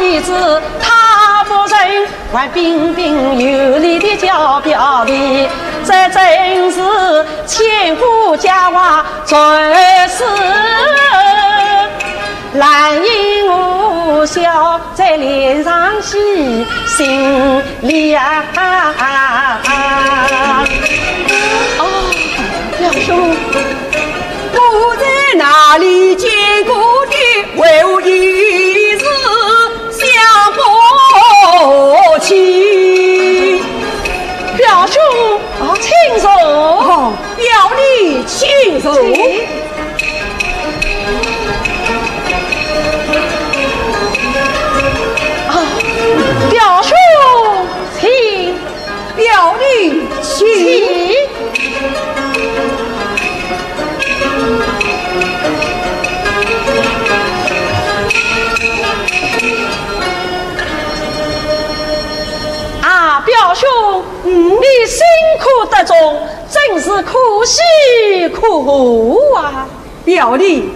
妻子，他不认，还彬彬有礼的叫表弟，这真是千古佳话传世。兰英无笑在脸上写，心里啊。哦，表兄，我在哪里见过的？为我一请坐。中真是可喜可贺啊！表弟，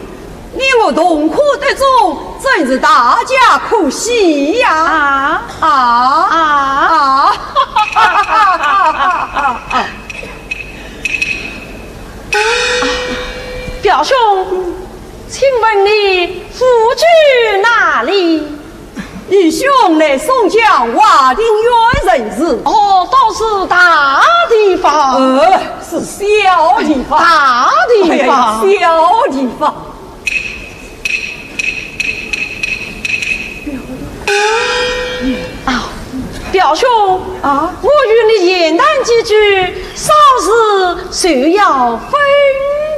你我同苦得中，真是大家可喜呀！啊啊啊啊！表兄，请问你夫居哪里？义兄来宋江华亭院人士，哦，倒是大地方，呃，是小地方，大地方，小地方。啊，表兄啊，我与你言谈几句，稍事就要分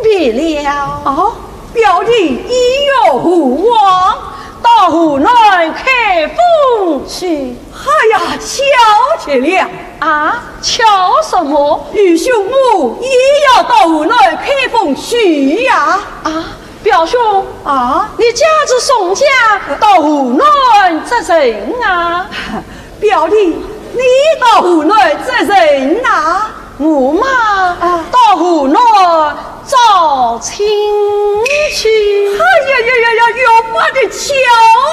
别了。哦，表弟一有无望。到湖南开封去，哎呀，巧起了啊！巧什么？与兄母也要到湖南开封去呀！啊，表兄啊，你家子宋家到湖南这人啊？表弟，你到湖南这人啊？我嘛，到湖南找亲去。哎呀呀呀呀，又把的巧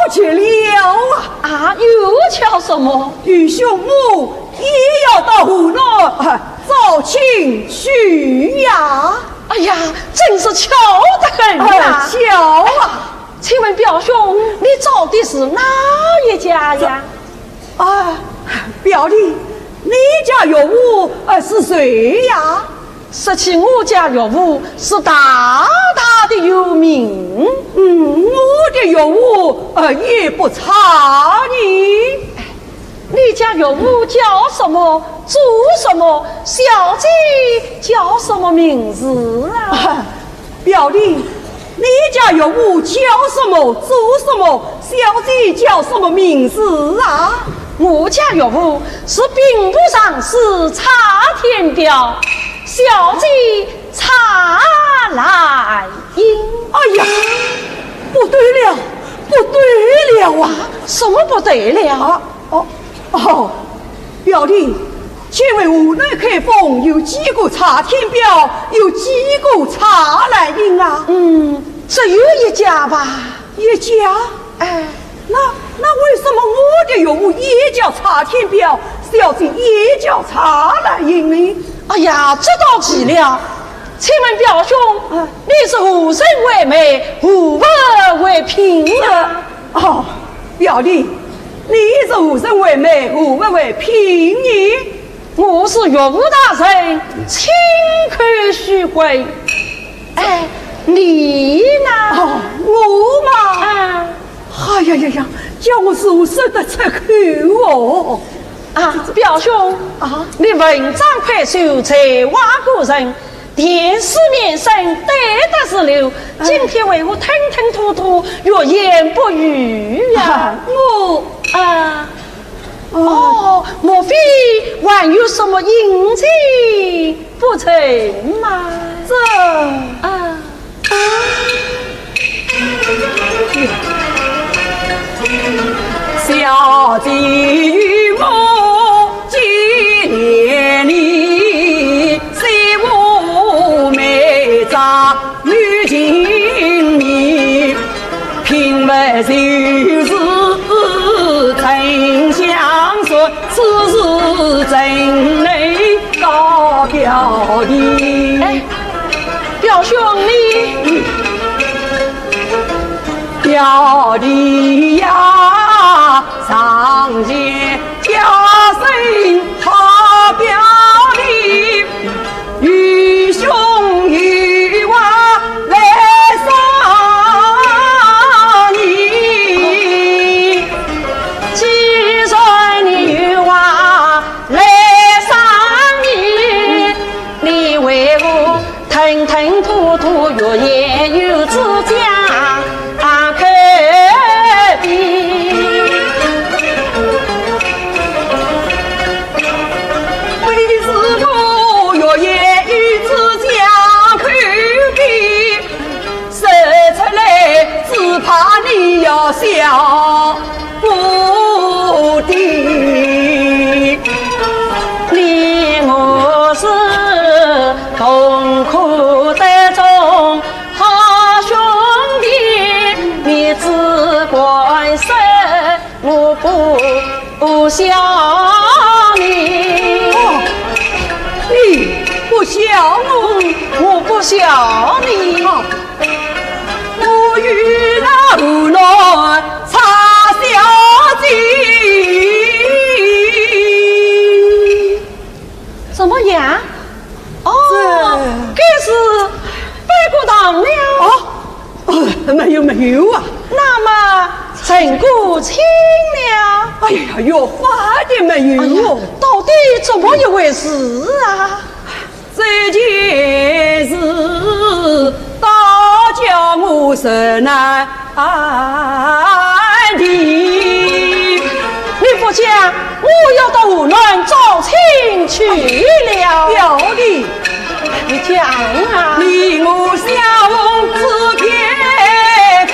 极了啊！啊，又巧什么？与兄母也要到湖南找亲去呀！哎呀，真是巧得很啊！巧啊！请问表兄，你找的是哪一家呀？啊，表弟。你家岳母呃是谁呀？说起我家岳父是大大的有名，嗯，我的岳父呃也不差你。你家岳父叫什么？做什么？小姐叫什么名字啊？表弟，你家岳父叫什么？做什么？小姐叫什么名字啊？我家岳父是兵部尚书查天彪，小姐茶来饮。哎呀，不对了，不对了啊！什么不对了？哦哦，表弟，请问湖南开封有几个查天表，有几个查兰英啊？嗯，只有一家吧，一家。哎。那那为什么我的岳父也叫查天表，小姐也叫查兰英呢？哎呀，这倒奇了。请问表兄，你是何生为媒，何伯为嫔啊？哦，表弟，你是何生为媒，何伯为嫔呢？我是岳父大人亲口许婚。哎，你呢？哦，我嘛。啊。哎呀呀呀！叫我如实的出口哦！啊，表兄啊，你文章快手，才挖过人，电视面生，对得是流。今天为我吞吞吐吐，欲言不语呀！我啊，哦，莫非还有什么隐情不成吗？这啊。小姐就是真相说，只是真内高表弟。表兄弟，表弟呀，上前吞吞吐吐，欲言又止讲口边。为是我若言语只讲口边，说出来只怕你要笑我不想你。我与那无奈差小姐。怎么样？哦，这该是背过堂了。哦，呃没有没有啊！那么陈过清了。哎呀，有话的没哎有呀哦？，到底怎么一回事啊？这件事倒叫我受难的。你不讲，我要到湖南找亲去了。表弟，你讲啊，你我相逢只片刻，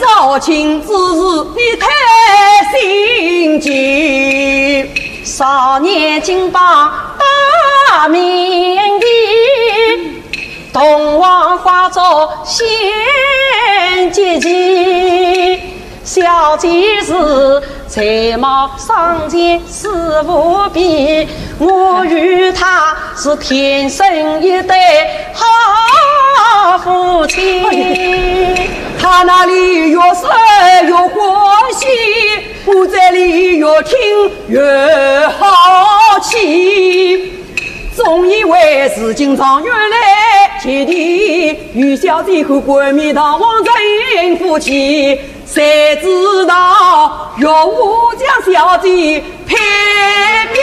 找亲之事你太心急。少年金榜大名，东王化作仙姐姐。小姐是才貌双全是无比，我与她是天生一对好夫妻。他那里越说越欢喜，我这里越听越好奇。总以为是今朝原来姐弟与小姐和冠冕堂皇真夫妻，谁知道若我将小姐配表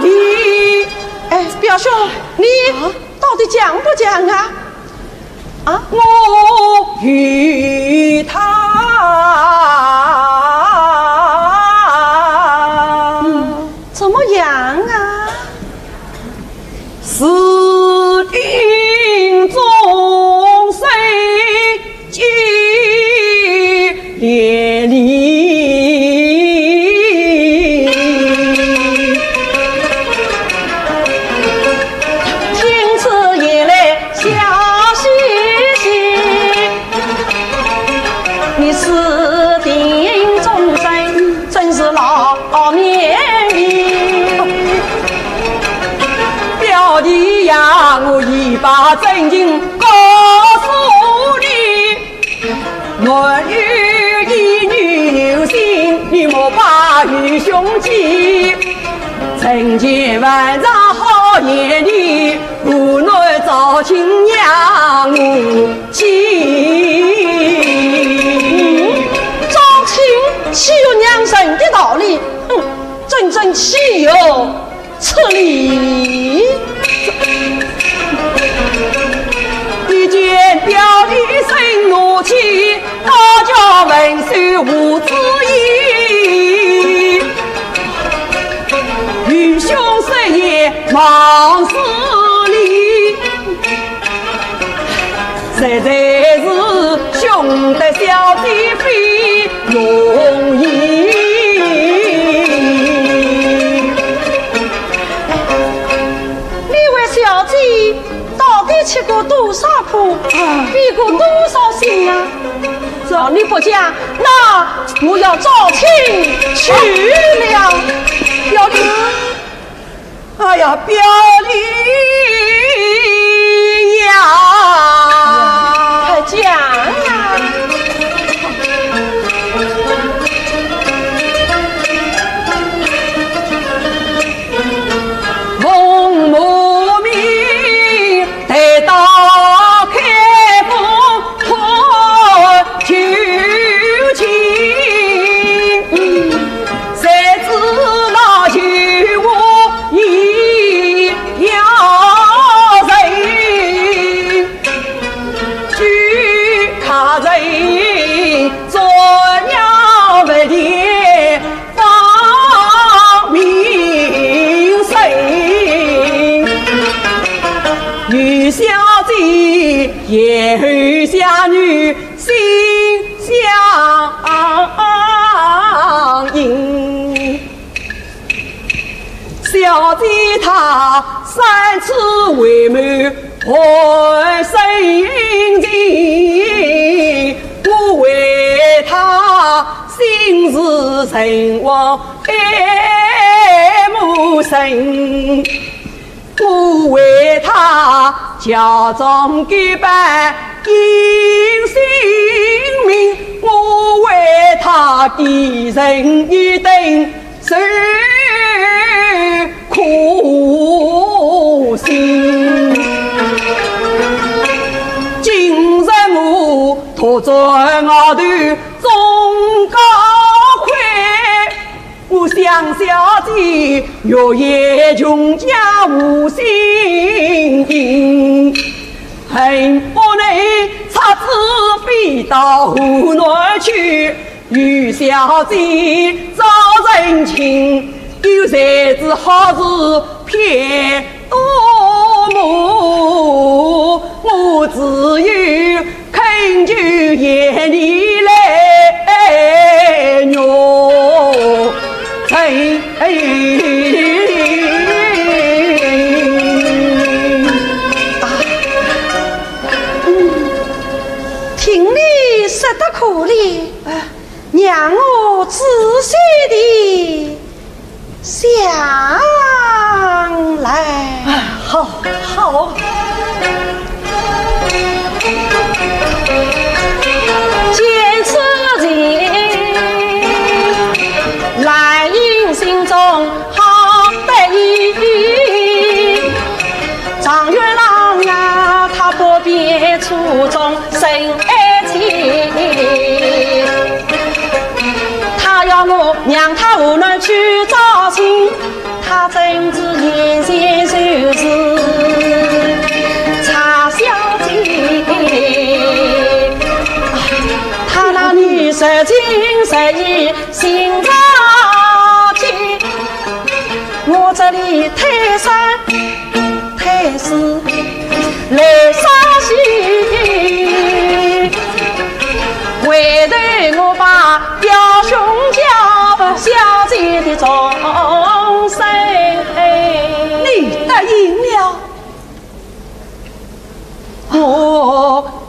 里。哎，表兄，你到底讲不讲啊？啊，我与他，呀，我已把真情告诉你，男女一女有心，你莫把与兄记。成千万丈好言里，无奈找亲娘我记。招亲岂有娘生的道理？哼，岂有此理！家文书无知意。愚兄失言忙失礼，实在是兄弟小弟非容易。吃过多少苦，背过多少心啊！若你不讲，那我要找亲去了。表弟，哎呀，表弟呀，快讲为他家中结拜尽性命，我为他低人一等受。苦心，今日我托在外头我想小姐月夜穷家无心情，恨不能插翅飞到湖南去与小姐找人情。有才子好事偏多磨，我只有恳求爷你来诺。哎。哎，听你说得可怜，让我知让他无奈去找亲，他怎知眼前就是查小姐？他那里十金十银心着急，我这里太生太死来。小姐的终身你答应了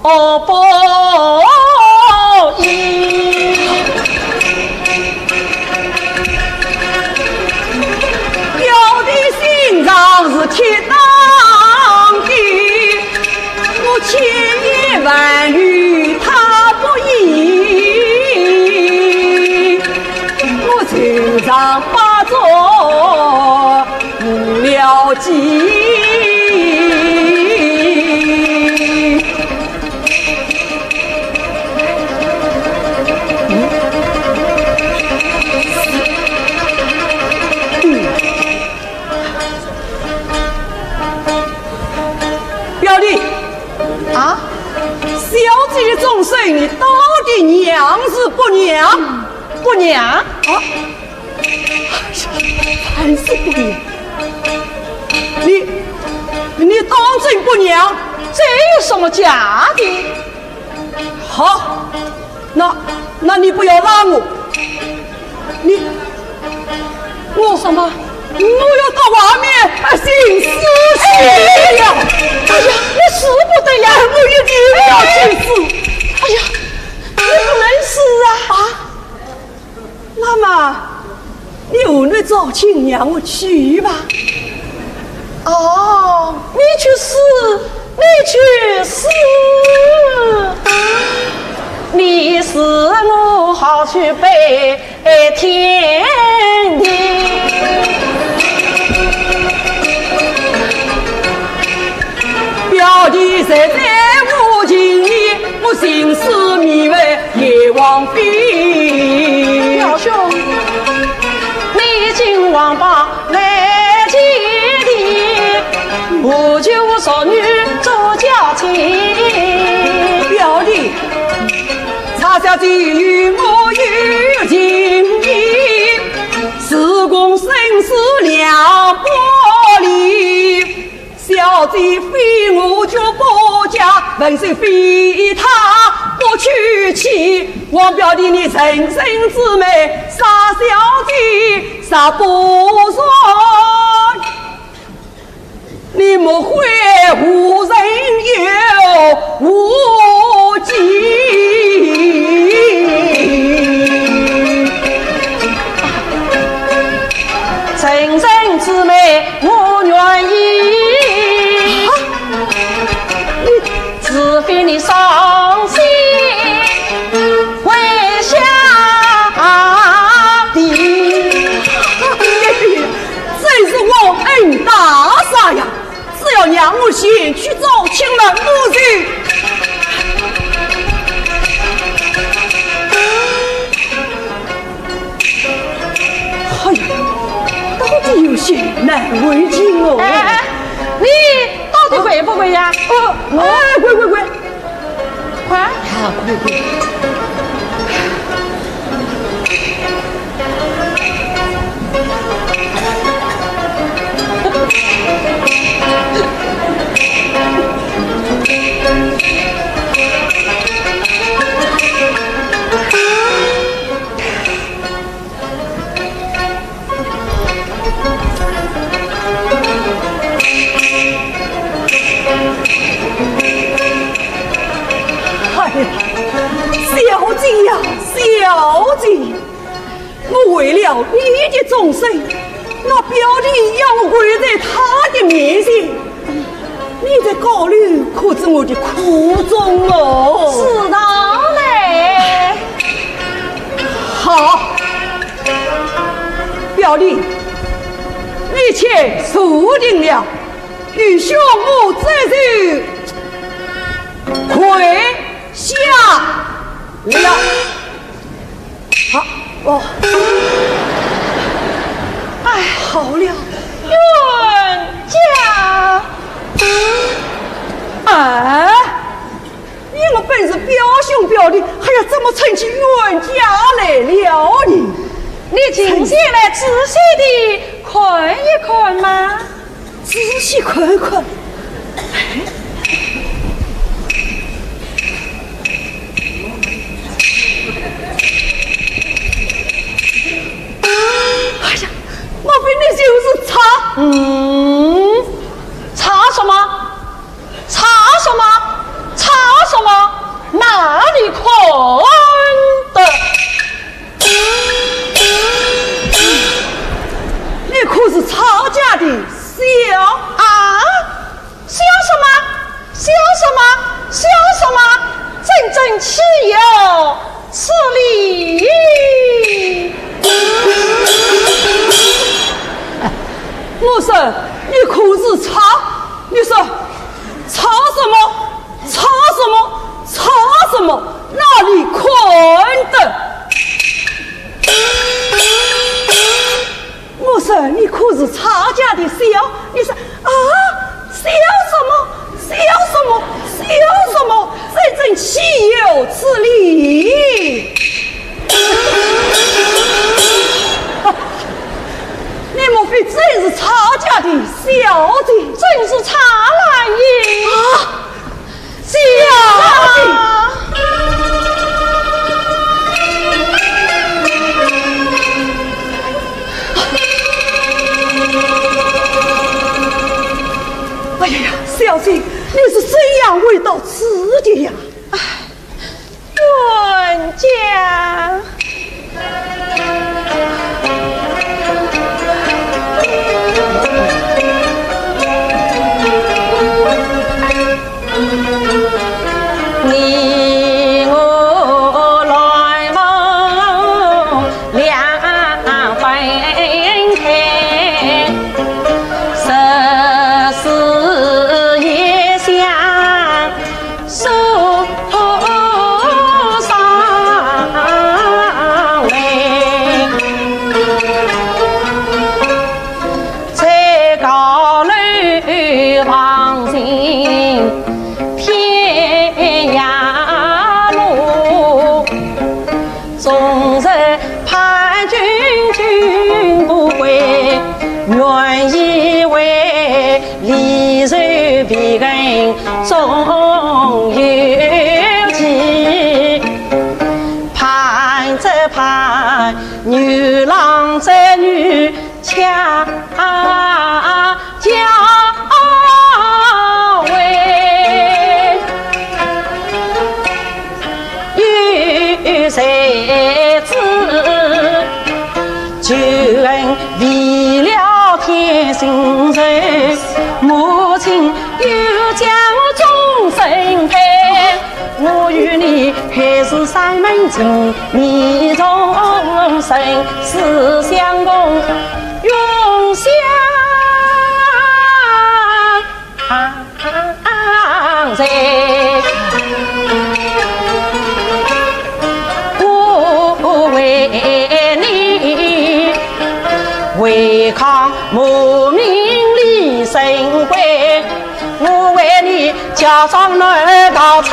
我不姐。表弟。啊，小姐的重孙女到底娘是不娘？不娘？啊？还是不娘？当真不娘？这有什么假的？好，那那你不要拉我，你我什么？我要到外面寻死去呀！哎呀，你死不得呀！我一定要去死！哎呀，你不能死啊！啊，那么你无论早请娘我去吧？哦，你去死，你去死，你死我好去拜天地。表弟实在无情义，我心思迷为叶王妃。表兄，你今王八来我就淑女做家亲。表弟，差小姐与我有情义，自共生死两不离。小姐非我就不嫁，文秀非他不娶妻。王表弟，你人生之美，杀小姐杀不算。你莫怪无人有无忌。人生之美，我愿意。除非你伤让我先去找亲门母亲。哎呀，到底有些难为情哦。哎哎，你到底会不会呀？哦，哎，快快快！快！啊，快快！静下来仔细的看一看嘛。仔细看看，哎呀，莫非你就是他？嗯，查什么？查什么？查什么？哪里看的小啊？笑什么？笑什么？笑什么？真正岂有此理！我说你可是查？你说查什么？查什么？查什么？哪里看的？我说，你可是曹家的小姐，你说啊，笑什么？笑什么？笑什么？真是岂有此理！会到此的呀？冤家。情你终生死相共，永相随。我为你违抗母命立神规，我为你家长儿到忏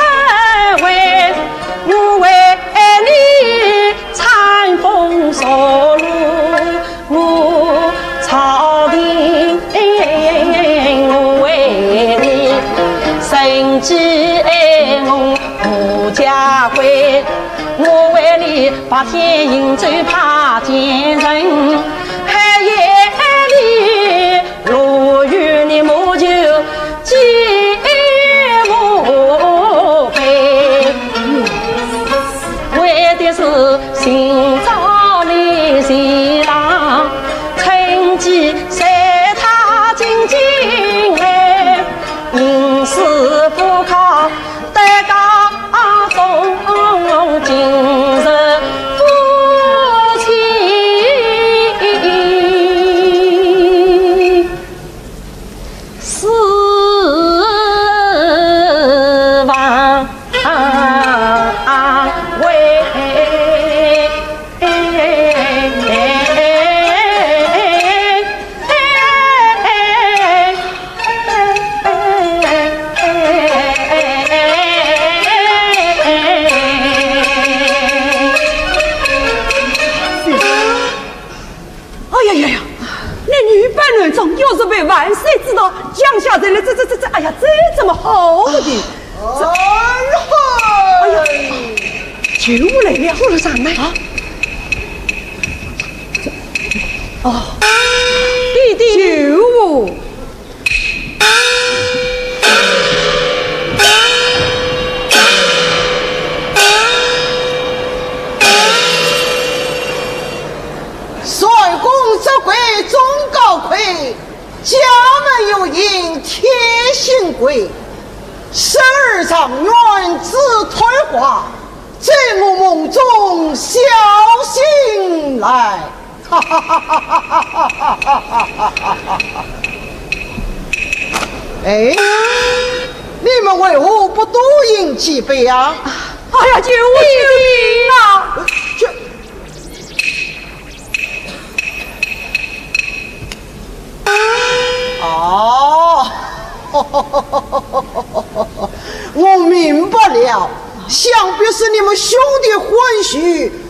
白天行走怕见人。几杯呀！哎呀，救命啊！哦，我明白了，想必是你们兄弟混血，多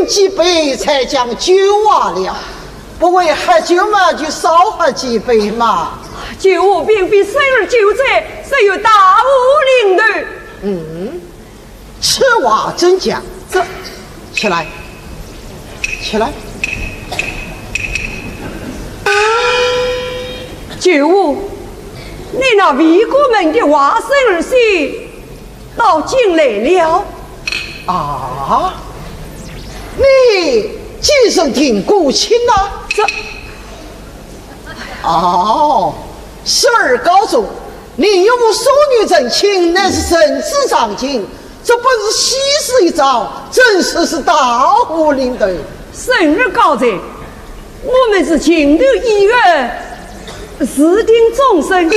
饮几杯才将酒忘了。不会喝酒嘛，就少喝几杯嘛。酒我并非生而酒者，是有大无领的。嗯，此话真讲？这，起来，起来。九五，你那为国门的娃生儿媳到京来了。啊，你几声听过亲呐？这，哦，十二高中，你有无淑女正亲？乃是圣旨上京，这不是西施一招，真是是大祸临头。生日高者，我们是情投意愿。私定终身，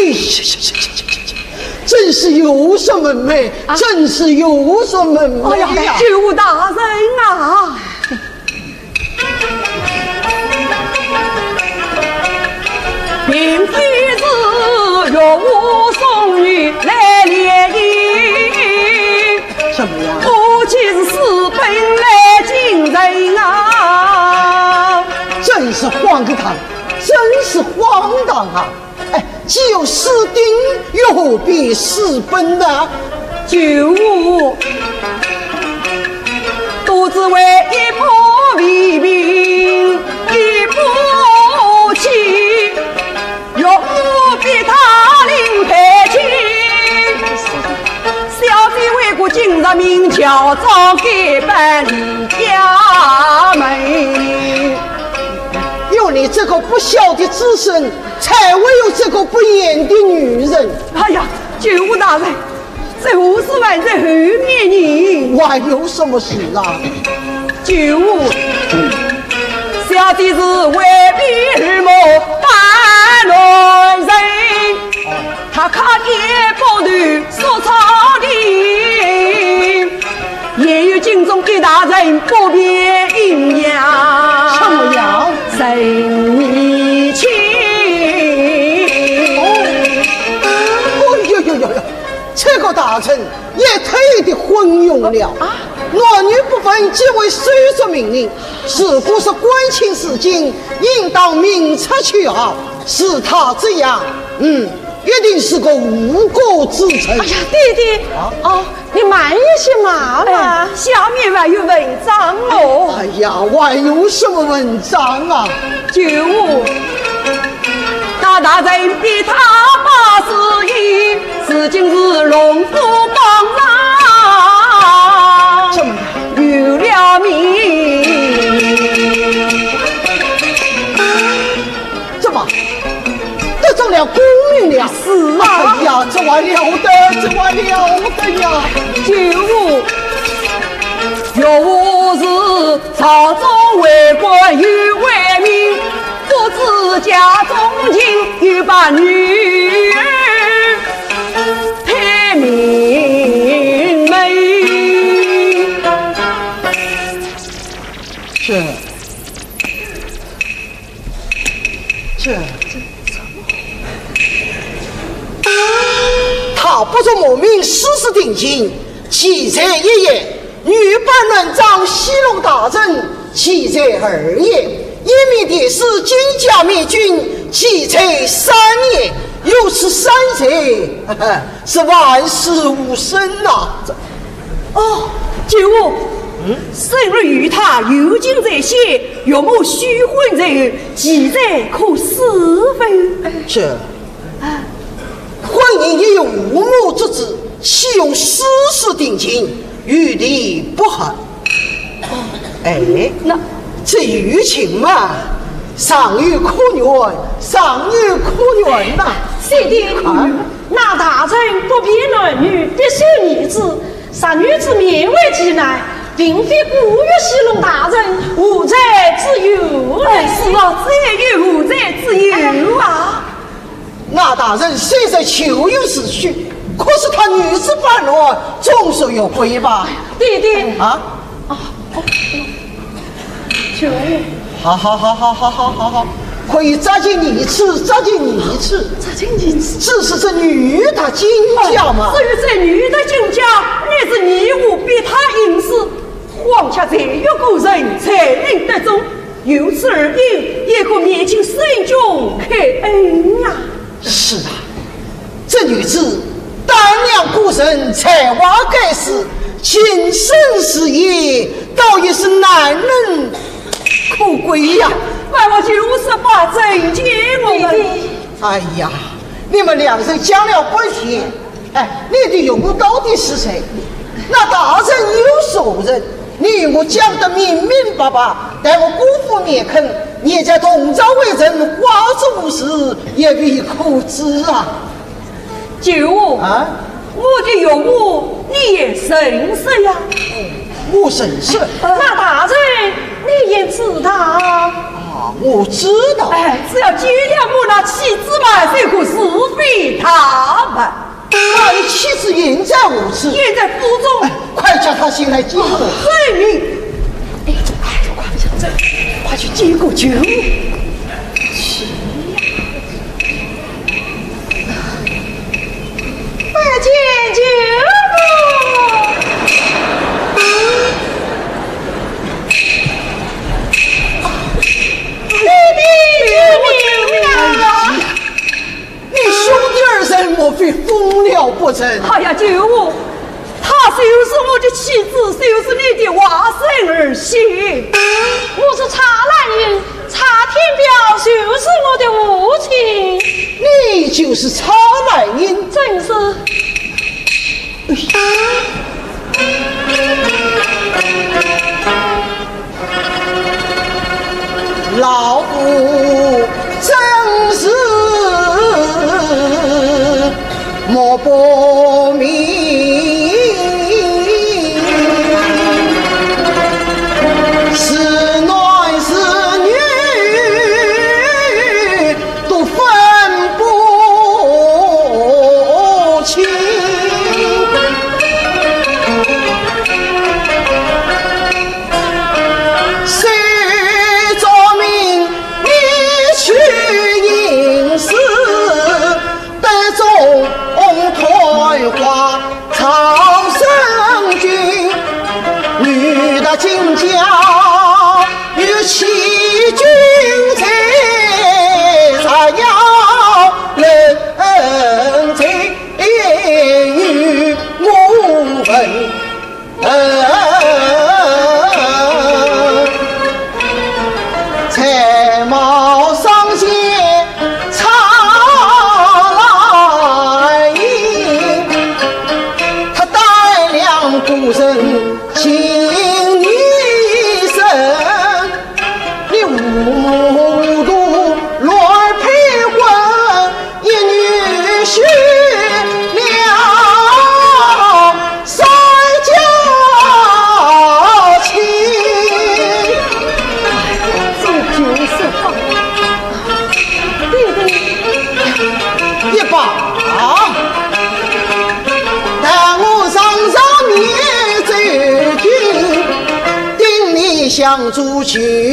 真是有什么美？真是有什么美呀！九大人啊，并非是岳武送女来联姻，什么呀？不岂是私奔来京人啊？真是荒唐！真是荒唐啊！哎，既有私定，又何必私奔呢？九五，独自为一婆为民，一不今日名叫早改办理家门。有你这个不孝的子孙，才会有这个不严的女人。哎呀，九五大人，这五十万在后面呢，还有什么事啊？九五，小弟是为避日暮半乱人，他看见不断说草地，也有京中的大人不便阴阳。什么样？生你亲，哦呦呦呦呦，这个大臣也忒的昏庸了啊！男女不分，皆为谁说命令？是不是关情似锦，应当明察秋毫。是他这样，嗯。一定是个无国之臣。哎呀，弟弟，哦，你慢一些嘛嘛，下面还有文章哦。哎呀，还有什么文章啊？九五，大大人比他八十一，如今是龙虎榜为官又为民，不知家中情，又把女儿配明媚。这，这。他不着莫名私事定亲，其在一也；女扮男装戏弄大人，其在二也；一面的是金家灭军，其在三也。又是三者，是万事无生呐！哦，九，嗯，生儿与他有情在先，岳母许婚在后，其在可是非？是。婚姻也有无母之子，岂用私事定亲，与理不合？哎，那这欲情嘛，上有可原，上有可原呐。谁的？那大臣不偏男女，必受女子。杀女子勉为其难，并非故意戏弄大人，无罪之有。是啊，这有无罪之有啊。那大人虽在求有死去，可是他女子犯乱，总是有归吧？弟弟啊啊！秋，好好好好好好好，可以扎进你一次，扎进你一次，扎进你一次。只是这女的金家嘛。至于这女的金家，乃是你我逼她隐私，皇家才有个人才能得中，由此而定，也可免请圣君开恩呀。是啊，这女子胆量过人，才华盖世，情深事业，倒也是难能可贵呀。那我就是把正经我们。哎呀，你们两人讲了半天，哎，你的用武到底是谁？那大人有所人，你我讲得明明白白，待我姑父面坑，你在同朝为人，花之无事，也必可知啊。舅啊，我的用武你也认识呀？我认识。那大人你也知道？啊，我知道。哎，只要见了我那妻子嘛，谁可是非他们？那你妻子现在何处？现在府中，快叫他进来见我。遵命。哎，快去走，快去接个酒。哎呀，舅母，他就是我的妻子，就是你的外甥儿媳。我是查兰英，查天彪就是我的父亲。你就是查兰英，正是。老夫真是莫不相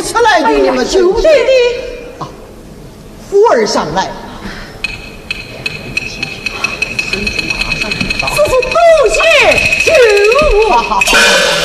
叫谁出来给你们救弟弟，夫儿上来，此次多谢舅母。好好好。